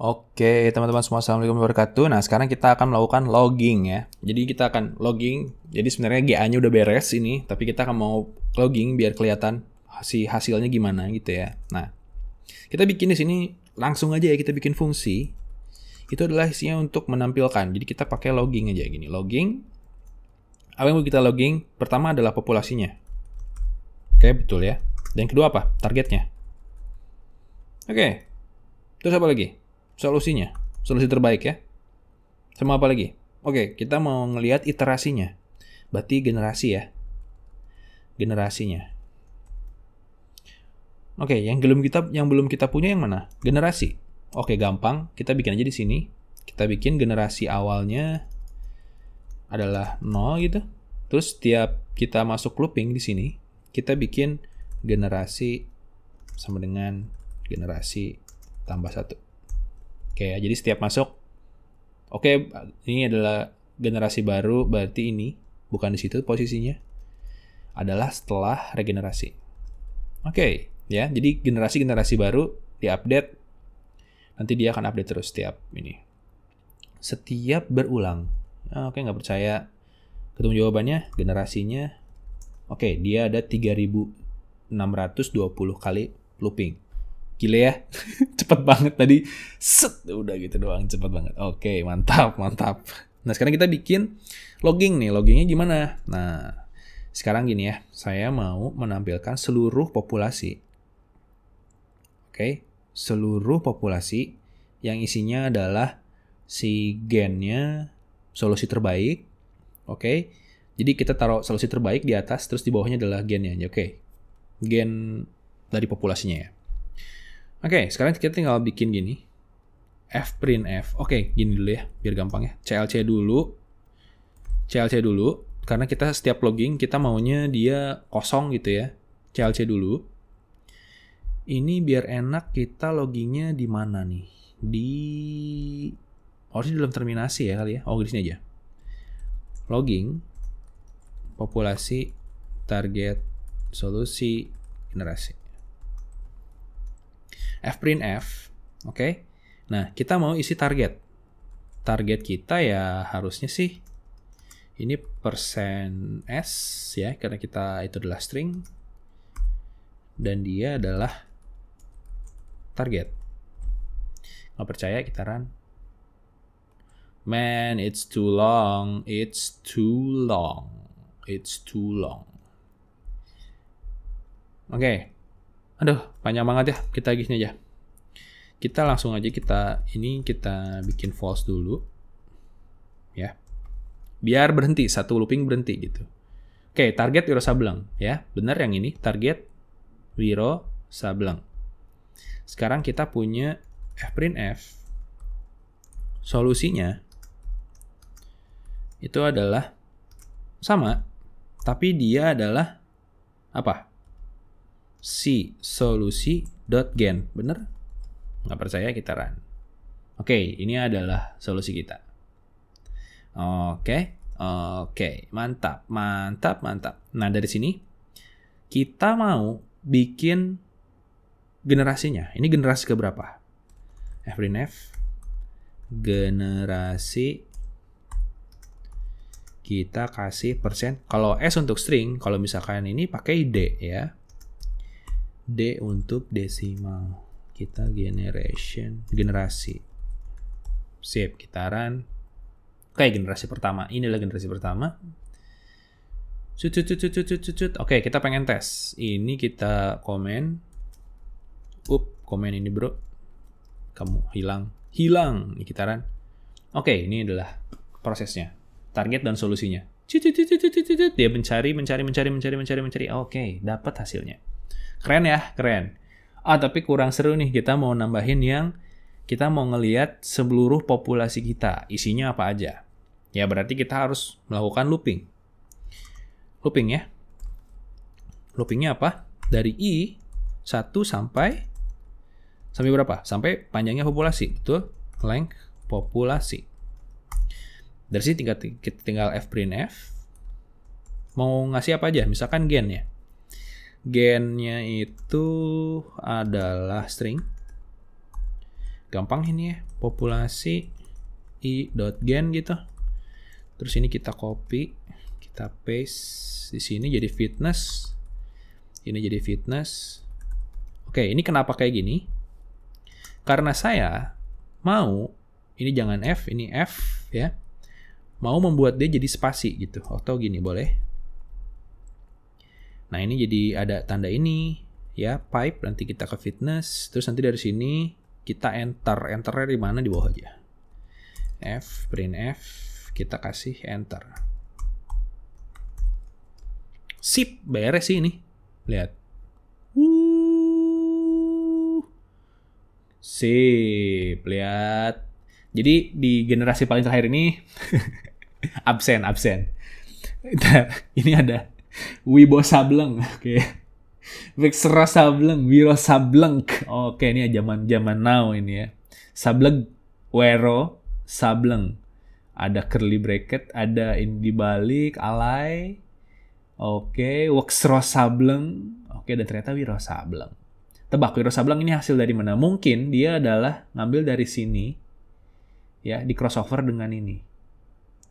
Oke, teman-teman semua, Assalamualaikum warahmatullahi wabarakatuh. Nah, sekarang kita akan melakukan logging ya. Jadi kita akan logging, jadi sebenarnya GA-nya udah beres ini, tapi kita akan mau logging biar kelihatan si hasilnya gimana gitu ya. Nah, kita bikin di sini langsung aja ya, kita bikin fungsi. Itu adalah isinya untuk menampilkan. Jadi kita pakai logging aja gini. Logging, apa yang mau kita logging? Pertama adalah populasinya. Oke, betul ya. Dan kedua apa? Targetnya. Oke. Terus apa lagi? Solusinya, solusi terbaik ya. Sama apa lagi? Oke, kita mau ngelihat iterasinya. Berarti generasi ya. Generasinya. Oke, yang belum kita yang belum kita punya yang mana? Generasi. Oke, gampang. Kita bikin aja di sini. Kita bikin generasi awalnya adalah 0 gitu. Terus setiap kita masuk looping di sini, kita bikin generasi sama dengan generasi tambah satu. Oke jadi setiap masuk, oke ini adalah generasi baru, berarti ini bukan di situ posisinya, adalah setelah regenerasi. Oke, ya, jadi generasi-generasi baru diupdate, nanti dia akan update terus setiap ini. Setiap berulang. Oke, nggak percaya. Ketemu jawabannya, generasinya, oke, dia ada 3620 kali looping. Gile ya, cepet banget tadi. Set, udah gitu doang, cepet banget. Oke, mantap, mantap. Nah, sekarang kita bikin logging nih. Loggingnya gimana? Nah, sekarang gini ya, saya mau menampilkan seluruh populasi. Oke, seluruh populasi yang isinya adalah si gennya solusi terbaik. Oke, jadi kita taruh solusi terbaik di atas, terus di bawahnya adalah gennya. Oke, gen dari populasinya ya. Oke, sekarang kita tinggal bikin gini. F print F. Oke, gini dulu ya, biar gampang ya. CLC dulu. CLC dulu, karena kita setiap logging kita maunya dia kosong gitu ya. CLC dulu. Ini biar enak kita loggingnya di mana nih? Di Oh, dalam terminasi ya kali ya. Oh, di sini aja. Logging populasi target solusi generasi fprintf, oke. Okay? Nah, kita mau isi target. Target kita ya harusnya sih ini persen s ya, karena kita itu adalah string dan dia adalah target. Nggak percaya kita run. Man, it's too long. It's too long. It's too long. Oke, okay. Aduh, panjang banget ya. Kita gini aja. Kita langsung aja kita ini kita bikin false dulu. Ya. Biar berhenti, satu looping berhenti gitu. Oke, target Wiro Sableng ya. Benar yang ini, target Wiro Sableng. Sekarang kita punya fprintf. Solusinya itu adalah sama, tapi dia adalah apa? Si solusi dot gen. Bener? Nggak percaya kita run. Oke ini adalah solusi kita. Oke oke. Mantap mantap mantap. Nah dari sini kita mau bikin generasinya. Ini generasi keberapa? Fprintf generasi kita kasih persen. Kalau s untuk string kalau misalkan ini pakai d ya D untuk desimal. Kita generation, generasi. Sip, run. Oke, generasi pertama. Inilah generasi pertama. Cut, cut, cut, cut, cut, cut. Oke, kita pengen tes. Ini kita komen. Up, komen ini bro. Kamu hilang. Hilang. Ini kita run. Oke, ini adalah prosesnya. Target dan solusinya. Dia mencari, mencari, mencari, mencari, mencari, mencari. Oke, dapat hasilnya. Keren ya, keren. Ah, tapi kurang seru nih. Kita mau nambahin yang kita mau ngeliat seluruh populasi kita. Isinya apa aja. Ya, berarti kita harus melakukan looping. Looping ya. Loopingnya apa? Dari I 1 sampai sampai berapa? Sampai panjangnya populasi. Betul? Length populasi. Dari sini tinggal tinggal fprintf. Mau ngasih apa aja? Misalkan gen ya gennya itu adalah string. Gampang ini ya populasi i.gen gitu. Terus ini kita copy kita paste di sini jadi fitness. Ini jadi fitness. Oke ini kenapa kayak gini? Karena saya mau ini jangan F ini F ya. Mau membuat dia jadi spasi gitu atau gini boleh nah ini jadi ada tanda ini. Ya pipe nanti kita ke fitness. Terus nanti dari sini kita enter. Enternya di mana? Di bawah aja. F print F kita kasih enter. Sip beres sih ini. Lihat. Uh sip lihat. Jadi di generasi paling terakhir ini absen absen. Nah, ini ada Wibo Sableng oke okay. Sableng Wiro Sableng oke okay, ini zaman zaman now ini ya Sableng Wero Sableng ada curly bracket ada ini di balik alay oke okay. Wexro Sableng oke okay, dan ternyata Wiro Sableng tebak Wiro Sableng ini hasil dari mana mungkin dia adalah ngambil dari sini ya di crossover dengan ini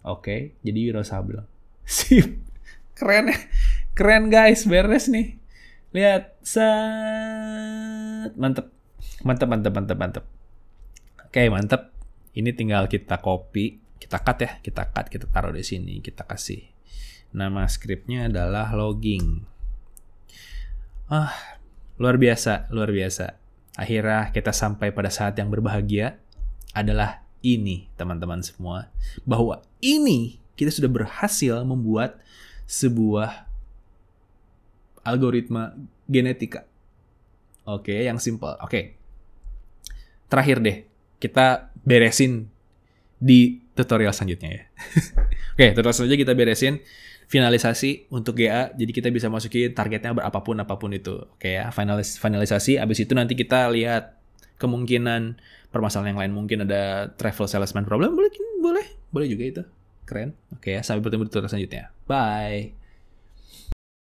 Oke, jadi Wiro Sableng. Sip. Keren. Keren guys, beres nih. Lihat. Set. Mantep. Mantep, mantep, mantep, mantep. Oke, mantep. Ini tinggal kita copy, kita cut ya, kita cut, kita taruh di sini, kita kasih. Nama skripnya adalah logging. Ah, luar biasa, luar biasa. Akhirnya kita sampai pada saat yang berbahagia adalah ini, teman-teman semua, bahwa ini kita sudah berhasil membuat sebuah algoritma genetika. Oke, yang simple. Oke. Terakhir deh, kita beresin di tutorial selanjutnya ya. Oke, tutorial selanjutnya kita beresin finalisasi untuk GA. Jadi kita bisa masukin targetnya berapapun apa pun itu. Oke ya, finalis finalisasi. Abis itu nanti kita lihat kemungkinan permasalahan yang lain mungkin ada travel salesman problem boleh boleh boleh juga itu keren. Oke ya sampai bertemu di tutorial selanjutnya. Bye